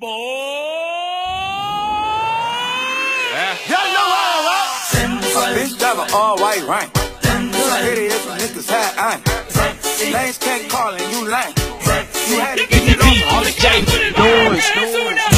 Yeah. yeah, yeah, yeah. I. Bitch, drive an all-white rank. Pretty if you niggas had. Lanes can't call and you lame. You had to get it on. All the J's. Doing, doing.